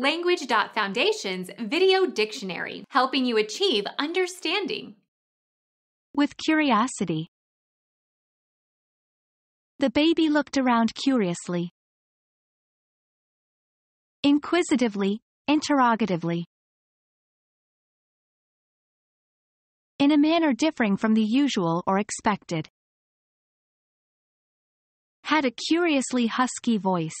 Language.Foundation's Video Dictionary, helping you achieve understanding. With curiosity. The baby looked around curiously. Inquisitively, interrogatively. In a manner differing from the usual or expected. Had a curiously husky voice.